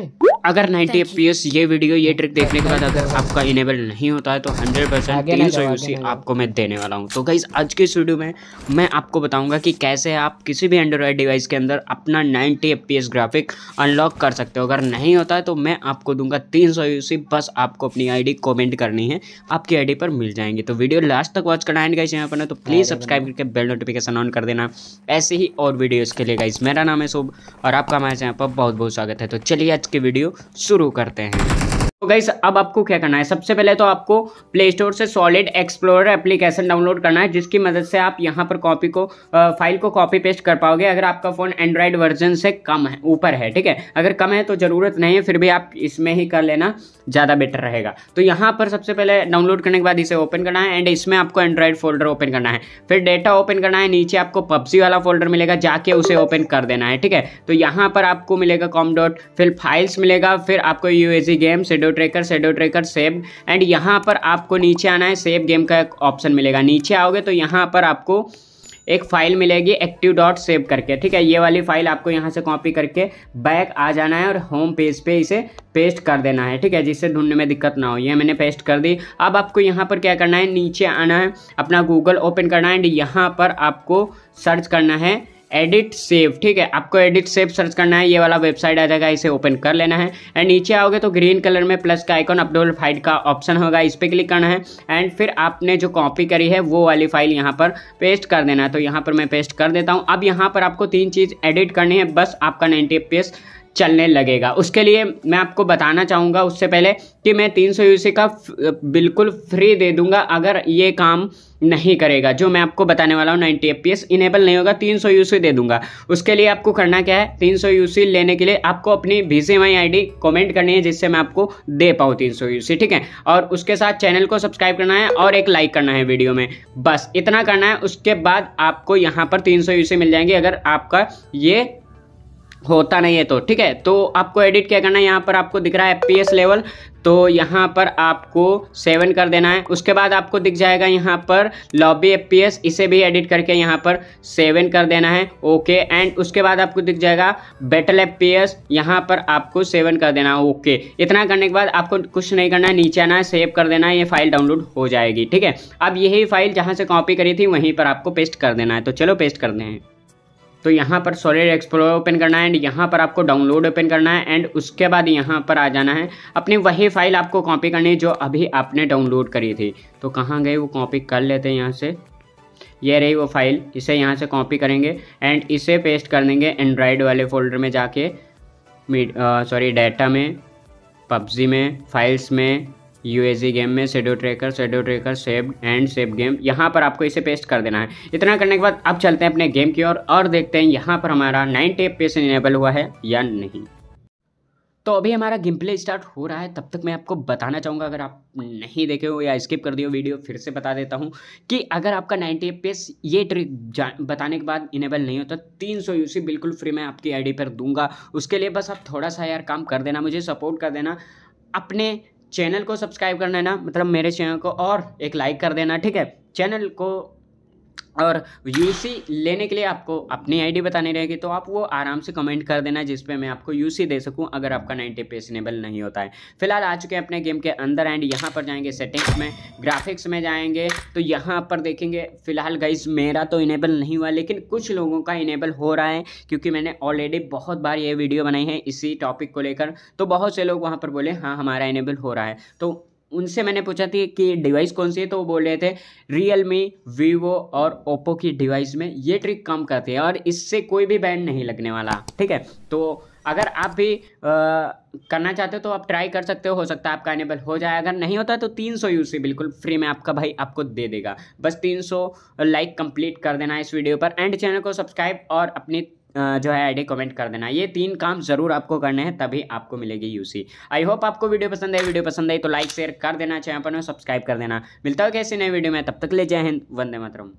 Hey. अगर 90 F ये video ये ट्रिक देखने के बाद अगर आपका इनेबल नहीं होता है तो 100 परसेंट तीन सौ यूसी आपको मैं देने वाला हूँ। तो गाइज़ आज की इस वीडियो में मैं आपको बताऊँगा कि कैसे आप किसी भी एंड्रॉयड डिवाइस के अंदर अपना 90 एफ़ ग्राफिक अनलॉक कर सकते हो। अगर नहीं होता है तो मैं आपको दूँगा तीन सौ यूसी बस आपको अपनी आई कॉमेंट करनी है। आपकी आईडी पर मिल जाएँगी। तो वीडियो लास्ट तक वॉच करना है गाइज़ यहाँ पर तो प्लीज़ सब्सक्राइब करके बेल नोटिफिकेशन ऑन कर देना। ऐसे ही और वीडियोज़ के लिए गाइज़ मेरा नाम है शुभ और आपका हमारे यहाँ पर बहुत बहुत स्वागत है। तो चलिए आज की वीडियो शुरू करते हैं। तो गाइस अब आपको क्या करना है? सबसे पहले तो आपको प्ले स्टोर से सॉलिड एक्सप्लोरर एप्लीकेशन डाउनलोड करना है, जिसकी मदद से आप यहाँ पर कॉपी को फ़ाइल को कॉपी पेस्ट कर पाओगे। अगर आपका फ़ोन एंड्रॉयड वर्जन से कम है, ऊपर है, ठीक है? अगर कम है तो ज़रूरत नहीं है, फिर भी आप इसमें ही कर लेना, ज़्यादा बेटर रहेगा। तो यहाँ पर सबसे पहले डाउनलोड करने के बाद इसे ओपन करना है एंड इसमें आपको एंड्रॉयड फोल्डर ओपन करना है। फिर डेटा ओपन करना है, नीचे आपको पबजी वाला फोल्डर मिलेगा, जाके उसे ओपन कर देना है, ठीक है? तो यहाँ पर आपको मिलेगा कॉम डॉट फिर फाइल्स मिलेगा, फिर आपको U game shadow shadow tracker shadow tracker save and यहाँ पर आपको नीचे आना है सेव गेम का एक ऑप्शन मिलेगा। नीचे आओगे तो यहाँ पर आपको एक फ़ाइल मिलेगी एक्टिव डॉट सेव करके। ठीक है, ये वाली फ़ाइल आपको यहाँ से कॉपी करके बैक आ जाना है और होम पेज पे इसे पेस्ट कर देना है। ठीक है, जिससे ढूँढने में दिक्कत ना हो। ये मैंने पेस्ट कर दी। अब आपको यहाँ पर क्या करना है? नीचे आना है, अपना गूगल ओपन करना है। एंड यहाँ पर आपको सर्च करना है एडिट सेव, ठीक है? आपको एडिट सेव सर्च करना है, ये वाला वेबसाइट आ जाएगा, इसे ओपन कर लेना है। एंड नीचे आओगे तो ग्रीन कलर में प्लस का आइकॉन अपडोल फ़ाइल का ऑप्शन होगा, इस पर क्लिक करना है। एंड फिर आपने जो कॉपी करी है, वो वाली फ़ाइल यहाँ पर पेस्ट कर देना है। तो यहाँ पर मैं पेस्ट कर देता हूँ। अब यहाँ पर आपको तीन चीज़ एडिट करनी है, बस आपका नाइन्टी एफ़ चलने लगेगा। उसके लिए मैं आपको बताना चाहूँगा उससे पहले कि मैं 300 सौ का बिल्कुल फ्री दे दूँगा अगर ये काम नहीं करेगा। जो मैं आपको बताने वाला हूँ 90 एफपीएस इनेबल नहीं होगा 300 सौ दे दूँगा। उसके लिए आपको करना क्या है? 300 सौ लेने के लिए आपको अपनी V C I D comment करनी है, जिससे मैं आपको दे पाऊँ 300 सौ ठीक है? और उसके साथ चैनल को सब्सक्राइब करना है और एक लाइक करना है वीडियो में। बस इतना करना है, उसके बाद आपको यहाँ पर तीन सौ मिल जाएँगे अगर आपका ये होता नहीं है तो ठीक है? तो आपको एडिट क्या करना है? यहाँ पर आपको दिख रहा है एफ़ लेवल तो यहाँ पर आपको सेवन कर देना है। उसके बाद आपको दिख जाएगा यहाँ पर लॉबी एफ़ इसे भी एडिट करके यहाँ पर सेवन कर देना है। ओके एंड उसके बाद आपको दिख जाएगा बेटल एफ़ पी यहाँ पर आपको सेवन कर देना है। ओके इतना करने के बाद आपको कुछ नहीं करना है, नीचे आना है सेव कर देना है, ये फ़ाइल डाउनलोड हो जाएगी, ठीक है? अब यही फ़ाइल जहाँ से कॉपी करी थी, वहीं पर आपको पेस्ट कर देना है। तो चलो पेस्ट कर दें तो यहाँ पर सॉलिड एक्सप्लोर ओपन करना है एंड यहाँ पर आपको डाउनलोड ओपन करना है एंड उसके बाद यहाँ पर आ जाना है। अपनी वही फ़ाइल आपको कॉपी करनी है जो अभी आपने डाउनलोड करी थी। तो कहाँ गए वो कॉपी कर लेते हैं यहाँ से। ये रही वो फ़ाइल इसे यहाँ से कॉपी करेंगे एंड इसे पेस्ट कर देंगे एंड्रॉयड वाले फोल्डर में जाके सॉरी डाटा में, पबजी में फाइल्स में यूएजी गेम में shadow tracker shadow tracker save and save game यहाँ पर आपको इसे पेस्ट कर देना है। इतना करने के बाद अब चलते हैं अपने गेम की ओर और, और देखते हैं यहाँ पर हमारा नाइनटी एफ़ पेस इनेबल हुआ है या नहीं। तो अभी हमारा गेम प्ले स्टार्ट हो रहा है तब तक मैं आपको बताना चाहूँगा अगर आप नहीं देखे हो या स्किप कर दिए हो वीडियो फिर से बता देता हूँ कि अगर आपका 90 एफ़ ये ट्रिक बताने के बाद इनेबल नहीं होता तीन सौ यूसी बिल्कुल फ्री मैं आपकी आईडी पर दूँगा। उसके लिए बस आप थोड़ा सा यार काम कर देना मुझे सपोर्ट कर देना। अपने चैनल को सब्सक्राइब करना है ना मतलब मेरे चैनल को और एक लाइक कर देना, ठीक है? चैनल को और यूसी लेने के लिए आपको अपनी आईडी बतानी रहेगी तो आप वो आराम से कमेंट कर देना जिस पे मैं आपको यूसी दे सकूँ अगर आपका 90 पे इनेबल नहीं होता है। फ़िलहाल आ चुके हैं अपने गेम के अंदर एंड यहाँ पर जाएँगे सेटिंग्स में ग्राफिक्स में जाएँगे तो यहाँ पर देखेंगे। फ़िलहाल गाइज़ मेरा तो इनेबल नहीं हुआ, लेकिन कुछ लोगों का इनेबल हो रहा है, क्योंकि मैंने ऑलरेडी बहुत बार ये वीडियो बनाई है इसी टॉपिक को लेकर तो बहुत से लोग वहाँ पर बोले हाँ हमारा इनेबल हो रहा है। तो उनसे मैंने पूछा थी कि डिवाइस कौन सी है तो वो बोल रहे थे रियल मी वीवो और ओप्पो की डिवाइस में ये ट्रिक काम करती है और इससे कोई भी बैंड नहीं लगने वाला ठीक है? तो अगर आप भी आ, करना चाहते हो तो आप ट्राई कर सकते हो हो सकता है आपका अनेबल हो जाए अगर नहीं होता तो 300 सौ यूसी बिल्कुल फ्री में आपका भाई आपको दे देगा। बस 300 लाइक कंप्लीट कर देना इस वीडियो पर एंड चैनल को सब्सक्राइब और अपनी जो है आईडी कमेंट कर देना। ये तीन काम ज़रूर आपको करने हैं, तभी आपको मिलेगी यूसी आई होप आपको वीडियो पसंद है वीडियो पसंद आई तो लाइक शेयर कर देना, चैनल पर सब्सक्राइब कर देना। मिलता है कैसे नए वीडियो में, तब तक ले जय हिंद, वंदे मातरम।